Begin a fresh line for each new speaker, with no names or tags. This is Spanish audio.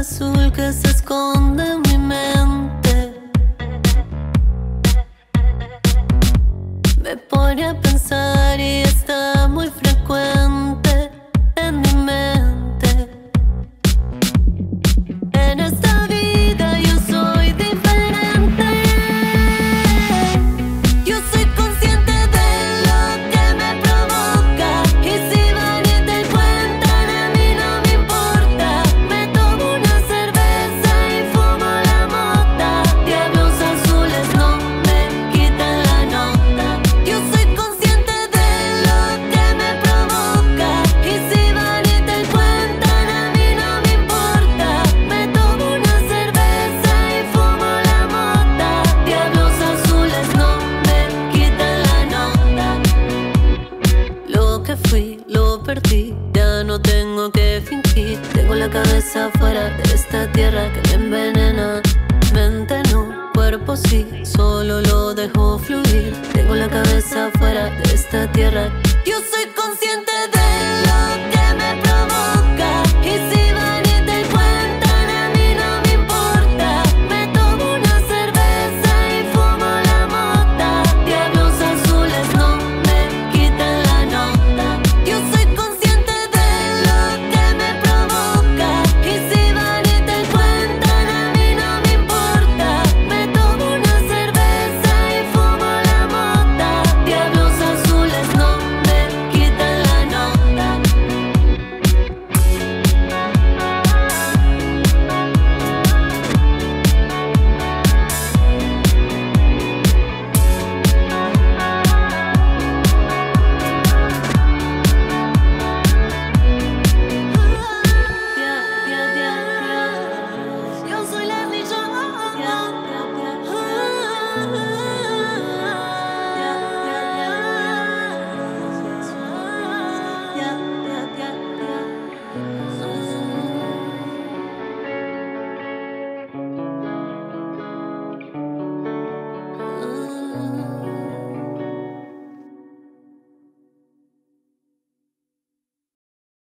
azul que se esconde en mi mente. Me pone a ya no tengo que fingir. Tengo la cabeza fuera de esta tierra que me envenena. Mente no, cuerpo sí, solo lo dejo fluir. Tengo la cabeza fuera de esta tierra. Yo soy